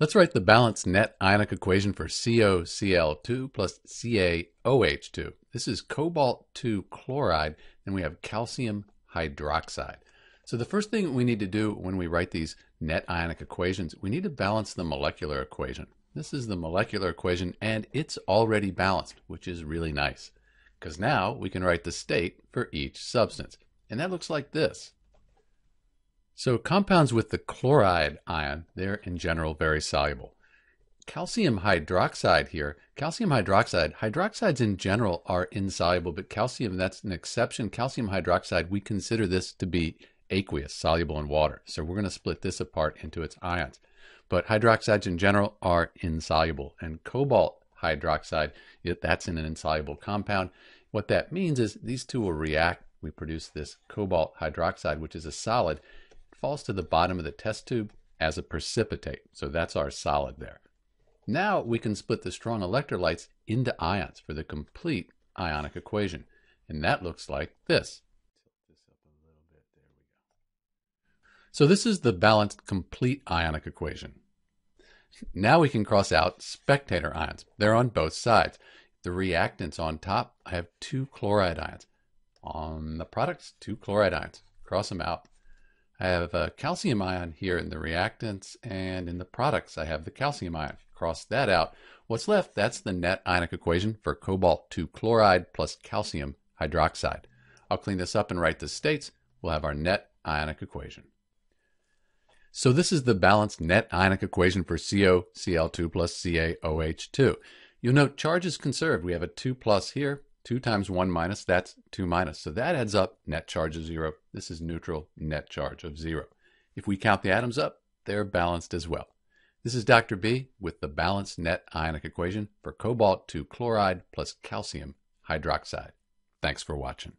Let's write the balanced net ionic equation for CoCl2 plus CaOH2. This is cobalt 2 chloride, and we have calcium hydroxide. So the first thing we need to do when we write these net ionic equations, we need to balance the molecular equation. This is the molecular equation, and it's already balanced, which is really nice. Because now we can write the state for each substance. And that looks like this. So compounds with the chloride ion, they're in general very soluble. Calcium hydroxide here, calcium hydroxide, hydroxides in general are insoluble, but calcium, that's an exception. Calcium hydroxide, we consider this to be aqueous, soluble in water. So we're going to split this apart into its ions. But hydroxides in general are insoluble. And cobalt hydroxide, that's in an insoluble compound. What that means is these two will react. We produce this cobalt hydroxide, which is a solid falls to the bottom of the test tube as a precipitate. So that's our solid there. Now we can split the strong electrolytes into ions for the complete ionic equation. And that looks like this. So this is the balanced complete ionic equation. Now we can cross out spectator ions. They're on both sides. The reactants on top, I have two chloride ions. On the products, two chloride ions. Cross them out. I have a calcium ion here in the reactants, and in the products, I have the calcium ion. Cross that out. What's left, that's the net ionic equation for cobalt 2 chloride plus calcium hydroxide. I'll clean this up and write the states. We'll have our net ionic equation. So this is the balanced net ionic equation for CoCl2 plus CaOH2. You'll note charge is conserved. We have a 2 plus here, 2 times 1 minus, that's 2 minus. So that adds up, net charge of 0. This is neutral, net charge of 0. If we count the atoms up, they're balanced as well. This is Dr. B with the balanced net ionic equation for cobalt 2 chloride plus calcium hydroxide. Thanks for watching.